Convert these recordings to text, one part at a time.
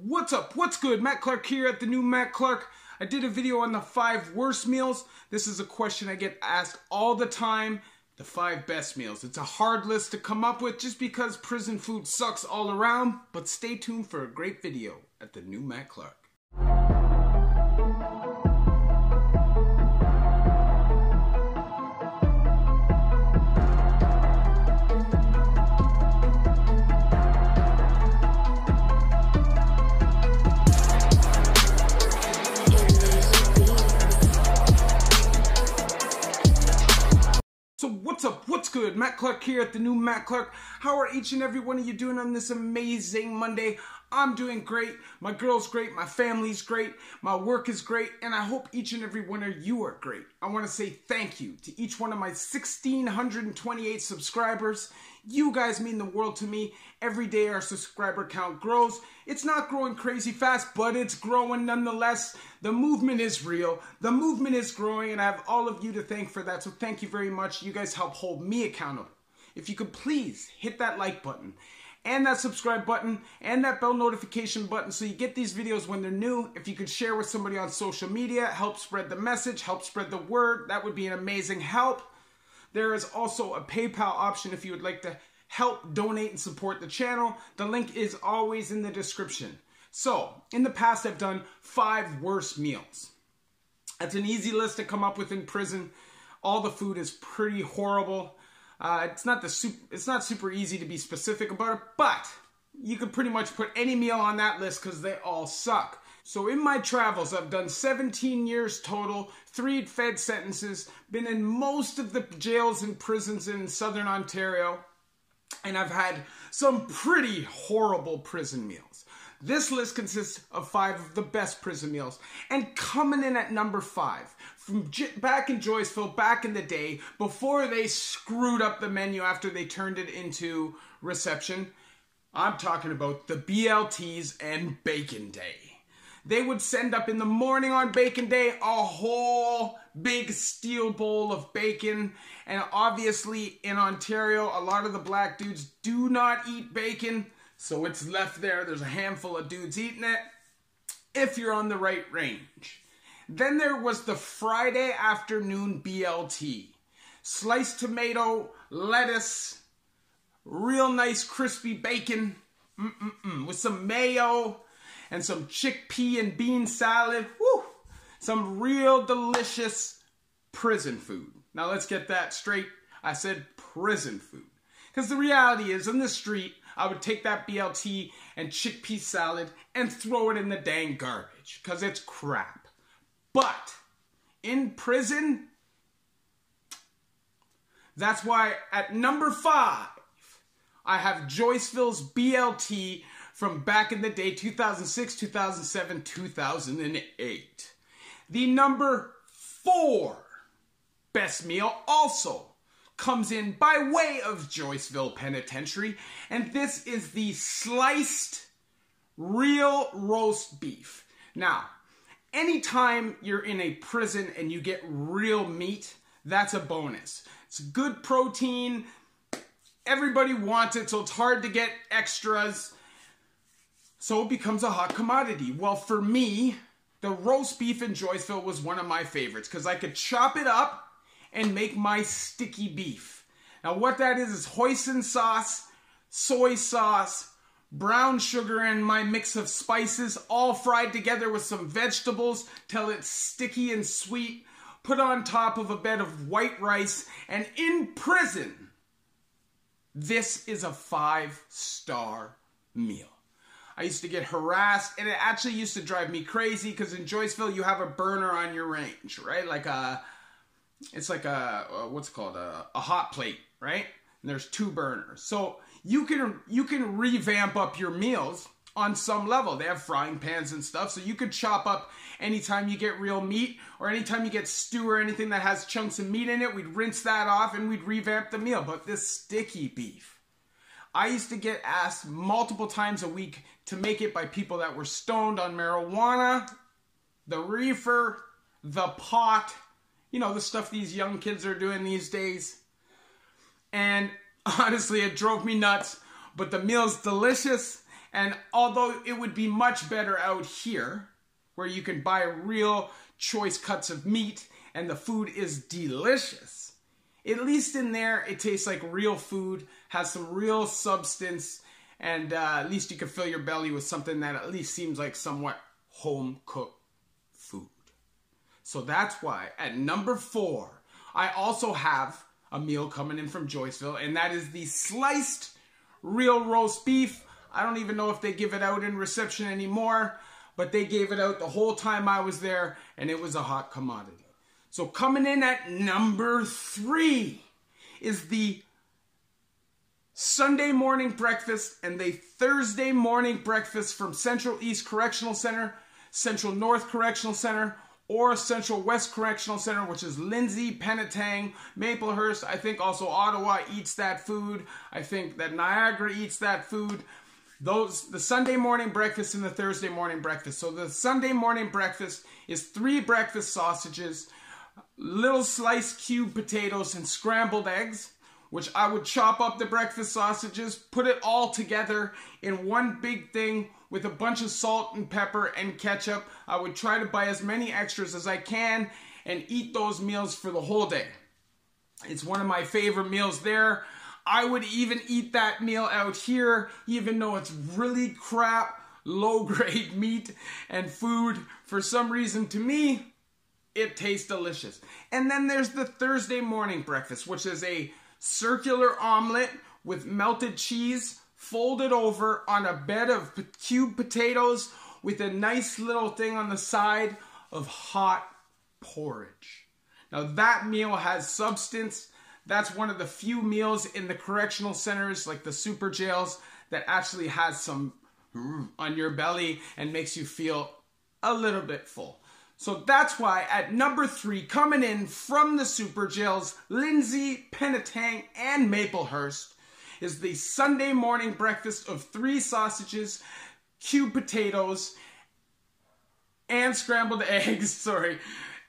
What's up? What's good? Matt Clark here at the new Matt Clark. I did a video on the five worst meals. This is a question I get asked all the time. The five best meals. It's a hard list to come up with just because prison food sucks all around, but stay tuned for a great video at the new Matt Clark. What's? Matt Clark here at the new Matt Clark. How are each and every one of you doing on this amazing Monday? I'm doing great. My girl's great. My family's great. My work is great. And I hope each and every one of you are great. I want to say thank you to each one of my 1,628 subscribers. You guys mean the world to me. Every day our subscriber count grows. It's not growing crazy fast, but it's growing nonetheless. The movement is real. The movement is growing, and I have all of you to thank for that. So thank you very much. You guys help hold me accountable. If you could please hit that like button and that subscribe button and that bell notification button so you get these videos when they're new. If you could share with somebody on social media, help spread the message, help spread the word, that would be an amazing help. There is also a PayPal option if you would like to help donate and support the channel. The link is always in the description. So, in the past, I've done five worst meals. That's an easy list to come up with in prison. All the food is pretty horrible. Uh, it's not the super, it's not super easy to be specific about it, but you can pretty much put any meal on that list because they all suck. So in my travels, I've done 17 years total, three fed sentences, been in most of the jails and prisons in southern Ontario, and I've had some pretty horrible prison meals. This list consists of five of the best prison meals. And coming in at number five, from J- back in Joyceville, back in the day, before they screwed up the menu after they turned it into reception, I'm talking about the BLTs and Bacon Day. They would send up in the morning on Bacon Day a whole big steel bowl of bacon. And obviously, in Ontario, a lot of the black dudes do not eat bacon. So it's left there. There's a handful of dudes eating it if you're on the right range. Then there was the Friday afternoon BLT. Sliced tomato, lettuce, real nice crispy bacon Mm-mm-mm, with some mayo and some chickpea and bean salad. Woo! Some real delicious prison food. Now let's get that straight. I said prison food. Because the reality is, in the street, I would take that BLT and chickpea salad and throw it in the dang garbage because it's crap. But in prison, that's why at number five, I have Joyceville's BLT from back in the day 2006, 2007, 2008. The number four best meal also comes in by way of Joyceville Penitentiary, and this is the sliced real roast beef. Now, anytime you're in a prison and you get real meat, that's a bonus. It's good protein. Everybody wants it, so it's hard to get extras. So it becomes a hot commodity. Well, for me, the roast beef in Joyceville was one of my favorites because I could chop it up and make my sticky beef. Now, what that is is hoisin sauce, soy sauce, brown sugar, and my mix of spices, all fried together with some vegetables till it's sticky and sweet, put on top of a bed of white rice, and in prison, this is a five star meal. I used to get harassed, and it actually used to drive me crazy because in Joyceville you have a burner on your range, right? Like a it's like a, a what's it called a, a hot plate, right? And there's two burners, so you can you can revamp up your meals on some level. They have frying pans and stuff, so you could chop up anytime you get real meat or anytime you get stew or anything that has chunks of meat in it. We'd rinse that off and we'd revamp the meal. But this sticky beef, I used to get asked multiple times a week to make it by people that were stoned on marijuana, the reefer, the pot, you know, the stuff these young kids are doing these days. And honestly, it drove me nuts, but the meal's delicious And although it would be much better out here, where you can buy real choice cuts of meat and the food is delicious, at least in there, it tastes like real food, has some real substance, and uh, at least you can fill your belly with something that at least seems like somewhat home cooked. So that's why at number four, I also have a meal coming in from Joyceville, and that is the sliced real roast beef. I don't even know if they give it out in reception anymore, but they gave it out the whole time I was there, and it was a hot commodity. So coming in at number three is the Sunday morning breakfast and the Thursday morning breakfast from Central East Correctional Center, Central North Correctional Center, or Central West Correctional Center, which is Lindsay, Penetang, Maplehurst. I think also Ottawa eats that food. I think that Niagara eats that food. Those the Sunday morning breakfast and the Thursday morning breakfast. So the Sunday morning breakfast is three breakfast sausages, little sliced cube potatoes, and scrambled eggs which I would chop up the breakfast sausages, put it all together in one big thing with a bunch of salt and pepper and ketchup. I would try to buy as many extras as I can and eat those meals for the whole day. It's one of my favorite meals there. I would even eat that meal out here, even though it's really crap, low grade meat and food. For some reason, to me, it tastes delicious. And then there's the Thursday morning breakfast, which is a circular omelet with melted cheese folded over on a bed of cubed potatoes with a nice little thing on the side of hot porridge. Now that meal has substance. That's one of the few meals in the correctional centers like the super jails that actually has some on your belly and makes you feel a little bit full. So that's why at number three, coming in from the Super Jails, Lindsay, Penetang, and Maplehurst, is the Sunday morning breakfast of three sausages, cubed potatoes, and scrambled eggs. Sorry.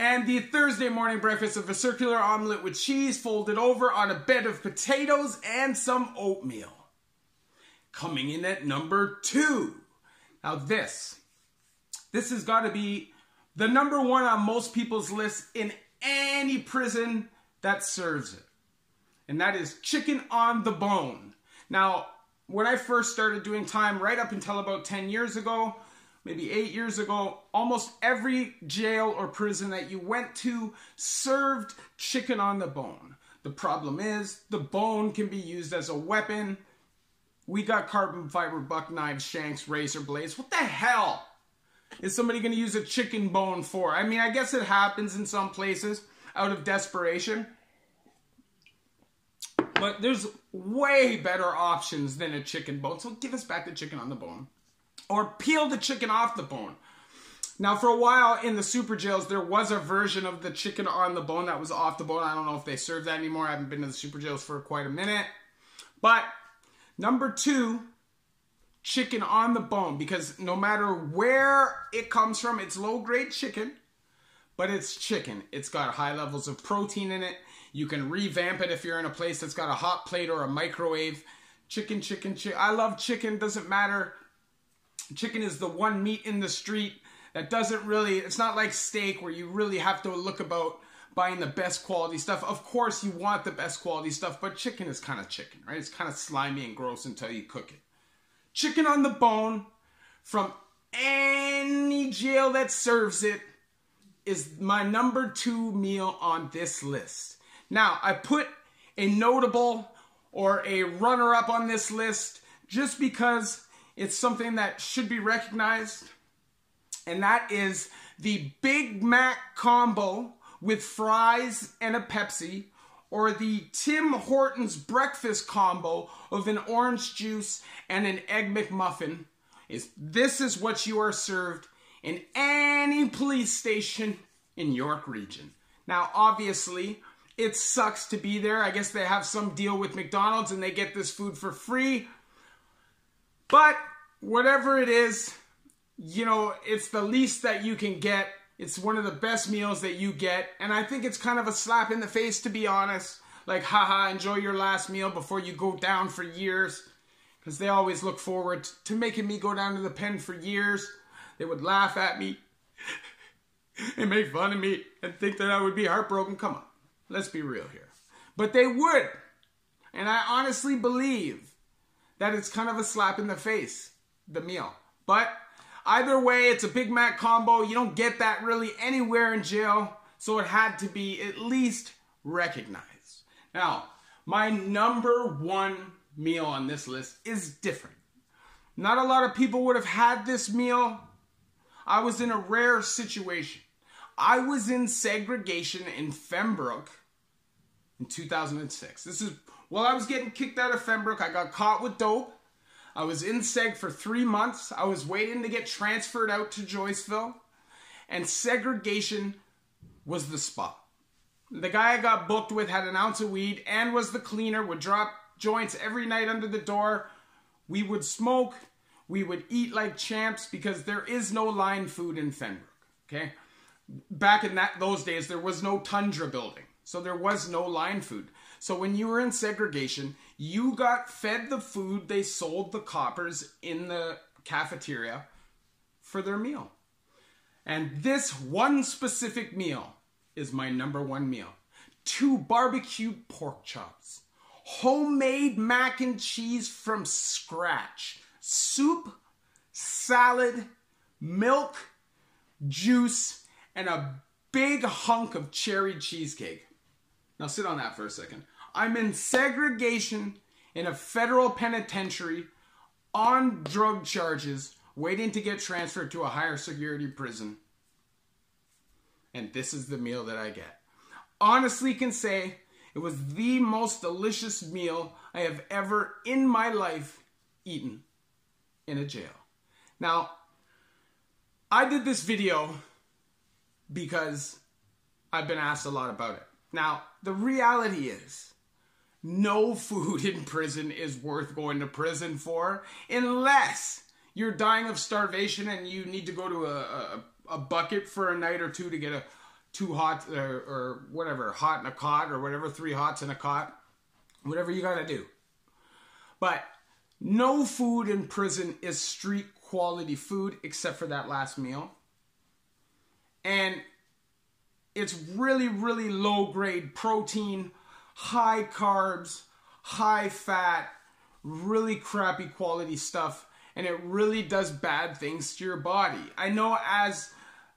And the Thursday morning breakfast of a circular omelet with cheese folded over on a bed of potatoes and some oatmeal. Coming in at number two. Now, this, this has got to be the number one on most people's list in any prison that serves it. And that is chicken on the bone. Now, when I first started doing time, right up until about 10 years ago, maybe eight years ago, almost every jail or prison that you went to served chicken on the bone. The problem is, the bone can be used as a weapon. We got carbon fiber buck knives, shanks, razor blades. What the hell? Is somebody going to use a chicken bone for? I mean, I guess it happens in some places out of desperation. But there's way better options than a chicken bone. So give us back the chicken on the bone. Or peel the chicken off the bone. Now, for a while in the super jails, there was a version of the chicken on the bone that was off the bone. I don't know if they serve that anymore. I haven't been to the super jails for quite a minute. But number two chicken on the bone because no matter where it comes from, it's low grade chicken, but it's chicken. It's got high levels of protein in it. You can revamp it if you're in a place that's got a hot plate or a microwave. Chicken, chicken, chicken. I love chicken, doesn't matter. Chicken is the one meat in the street that doesn't really, it's not like steak where you really have to look about buying the best quality stuff. Of course, you want the best quality stuff, but chicken is kind of chicken, right? It's kind of slimy and gross until you cook it chicken on the bone from any jail that serves it is my number two meal on this list. Now, I put a notable or a runner up on this list just because it's something that should be recognized, and that is the Big Mac combo with fries and a Pepsi or the Tim Hortons breakfast combo of an orange juice and an egg McMuffin is this is what you are served in any police station in York region. Now, obviously, it sucks to be there. I guess they have some deal with McDonald's and they get this food for free. But whatever it is, you know, it's the least that you can get it's one of the best meals that you get. And I think it's kind of a slap in the face, to be honest. Like, haha, enjoy your last meal before you go down for years. because they always look forward to making me go down to the pen for years. They would laugh at me and make fun of me and think that I would be heartbroken. Come on, let's be real here. But they would. And I honestly believe that it's kind of a slap in the face, the meal. But either way, it's a Big Mac combo. You don't get that really anywhere in jail. So it had to be at least recognized. Now, my number one meal on this list is different. Not a lot of people would have had this meal. I was in a rare situation. I was in segregation in Fenbrook in 2006. This is while I was getting kicked out of Fenbrook, I got caught with dope. I was in seg for three months. I was waiting to get transferred out to Joyceville, and segregation was the spot. The guy I got booked with had an ounce of weed and was the cleaner, would drop joints every night under the door. We would smoke. We would eat like champs because there is no line food in Fenbrook. Okay, back in that those days there was no Tundra building, so there was no line food. So when you were in segregation, you got fed the food they sold the coppers in the cafeteria for their meal. And this one specific meal is my number one meal. Two barbecued pork chops, homemade mac and cheese from scratch, soup, salad, milk, juice, and a big hunk of cherry cheesecake. Now sit on that for a second. I'm in segregation in a federal penitentiary on drug charges, waiting to get transferred to a higher security prison. And this is the meal that I get. Honestly, can say it was the most delicious meal I have ever in my life eaten in a jail. Now, I did this video because I've been asked a lot about it. Now, the reality is, no food in prison is worth going to prison for unless you're dying of starvation and you need to go to a, a, a bucket for a night or two to get a two hot or, or whatever, hot in a cot or whatever, three hots in a cot, whatever you gotta do. But no food in prison is street quality food except for that last meal. And it's really, really low grade protein, high carbs, high fat, really crappy quality stuff, and it really does bad things to your body. I know as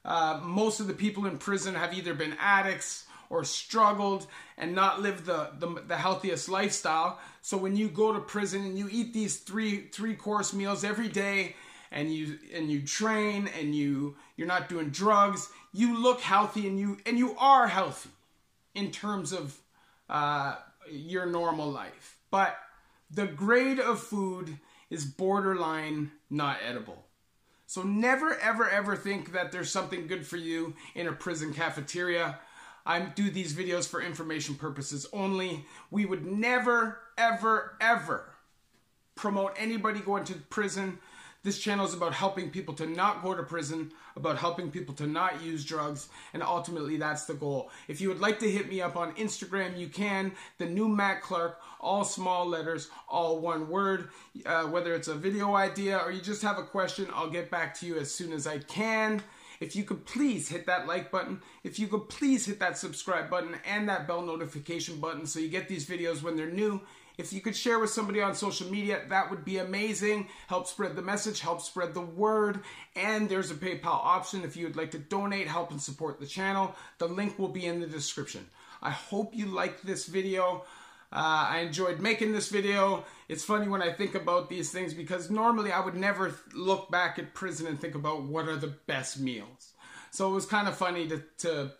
uh, most of the people in prison have either been addicts or struggled and not lived the, the, the healthiest lifestyle. So when you go to prison and you eat these three three course meals every day and you and you train and you you're not doing drugs, you look healthy and you and you are healthy in terms of uh, your normal life. But the grade of food is borderline not edible. So never, ever, ever think that there's something good for you in a prison cafeteria. I do these videos for information purposes only. We would never, ever, ever promote anybody going to prison this channel is about helping people to not go to prison, about helping people to not use drugs, and ultimately that's the goal. If you would like to hit me up on Instagram, you can. The new Matt Clark, all small letters, all one word. Uh, whether it's a video idea or you just have a question, I'll get back to you as soon as I can. If you could please hit that like button, if you could please hit that subscribe button and that bell notification button so you get these videos when they're new. If you could share with somebody on social media, that would be amazing. Help spread the message, help spread the word. And there's a PayPal option if you would like to donate, help and support the channel. The link will be in the description. I hope you liked this video. Uh, I enjoyed making this video. It's funny when I think about these things because normally I would never look back at prison and think about what are the best meals. So it was kind of funny to, to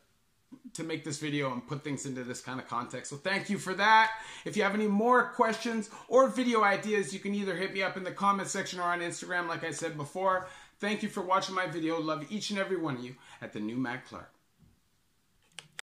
to make this video and put things into this kind of context. So thank you for that. If you have any more questions or video ideas, you can either hit me up in the comment section or on Instagram, like I said before. Thank you for watching my video. Love each and every one of you at the new Matt Clark.